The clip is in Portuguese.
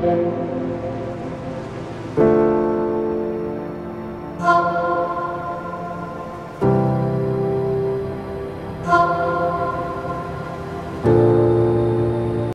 Música